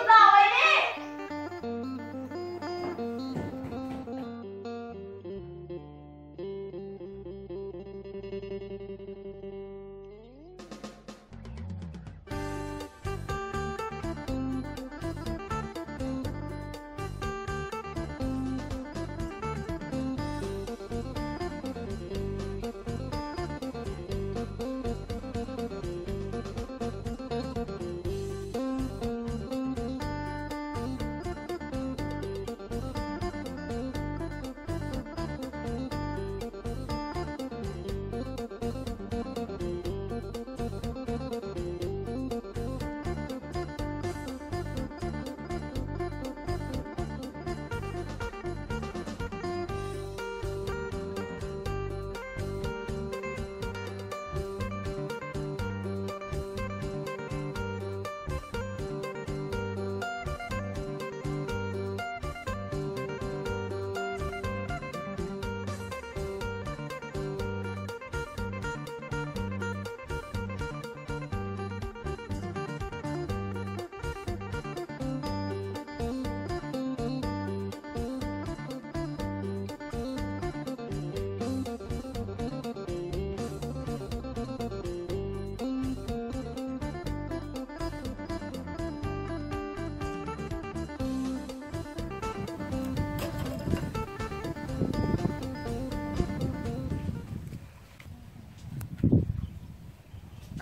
있어.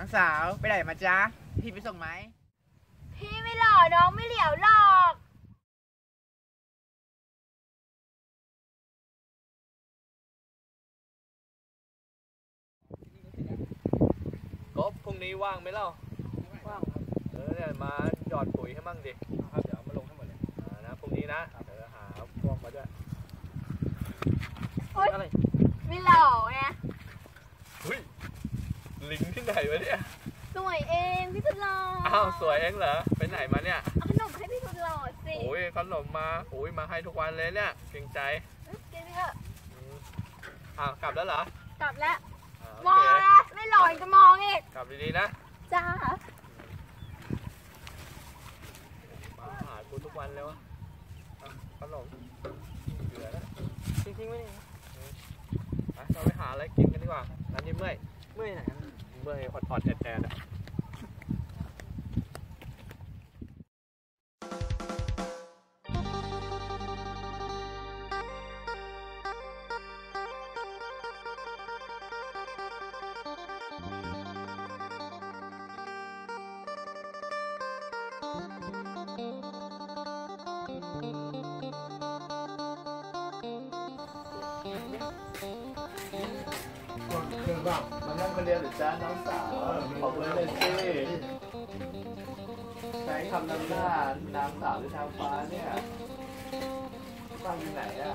น้องสาวไปไหนมาจ๊ะ พี่ไปส่งไหม พี่ไม่หล่อน้องไม่เหลียวหรอกก็พรุ่งนี้ว่างไหมเล่า ว่างครับ เออเนี่ยมาหยอดปุ๋ยให้มั่งดิ ครับ เดี๋ยวมาลงให้หมดเลยนะพรุ่งนี้นะเดี๋ยวหาพวกมาด้วย อะไร ไม่หล่อไงหุ้ย ลิงที่ไหนวะเนี่ย สวยเองพี่สุดหล่ออ้าวสวยเองเหรอ ไปไหนมาเนี่ย เอาขนมให้พี่สุดหล่อสิ โอ้ยขนมมา โอ้ยมาให้ทุกวันเลยเนี่ย เกรงใจกินไปเถอะอืมอ้าวกลับแล้วเหรอ กลับแล้วอ่ามองโอเคนะไม่หล่อยังจะมองอีก กลับดีๆนะ จ้ามาหากูทุกวันเลยวะอะขนมเหลือแล้วทิ้งๆไว้นี่ไป เราไปหาอะไรกินกันดีกว่าร้านนี้เมื่อย เมื่อยไหนเมื่อยอดๆแอดๆอะ บบมานั่งคนเดียวหรือจ้าน้องสาวขอบคุณเลยสิไหนคำนำหน้านางสาวหรือนางฟ้าเนี่ยฟังอยู่ไหนอะ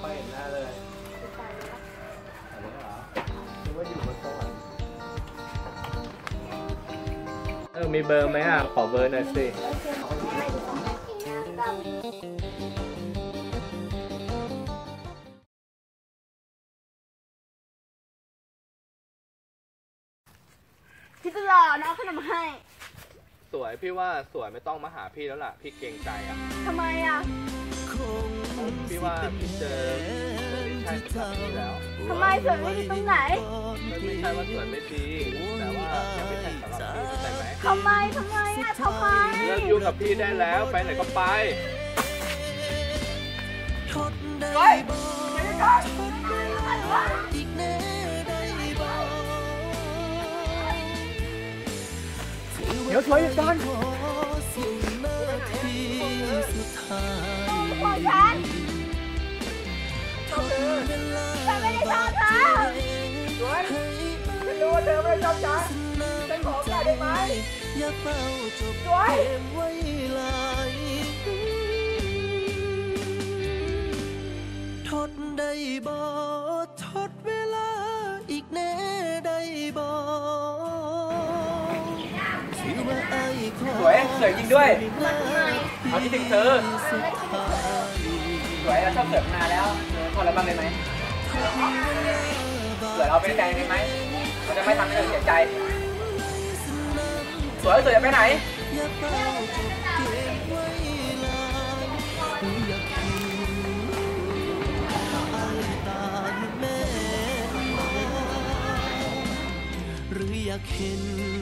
ไม่เห็นหน้าเลยอะไรเหรอนึกว่าอยู่บนสวรรค์เออมีเบอร์ไหมอะ ขอเบอร์หน่อยสิ พี่สุดหล่อน้องเอาขนมให้ สวยพี่ว่าสวยไม่ต้องมาหาพี่แล้วล่ะ พี่เกรงใจอะทำไมอะพี่ว่าพี่เจอคนที่ใช่สำหรับพี่แล้วทำไมสวยไม่ดีตรงไหนไม่ใช่ว่าสวยไม่ดีแต่ว่ายังไม่ใช่สำหรับพี่เข้าใจไหมทำไมทำไมอะทำไมเลิกยุ่งกับพี่ได้แล้วไปไหนก็ไปเฮ้ยไม่ได้ เดี๋ยวช่วยก่อนของฉันฉันไม่ได้ชอบเธอช่วยฉันรู้ว่าเธอไม่ได้ชอบฉันฉันขอโอกาสได้ไหมช่วยทดได้บ่ สวยสวยจริงด้วยเอาที่ถึงเธอสุดท้ายสวยเราชอบเกิดมานานแล้วพอแล้วบ้างได้ไหมสวยเราเป็นแฟนได้ไหมมันจะไม่ทำให้เธอเสียใจ สวยสวยจะไปไหนหรืออยากเห็น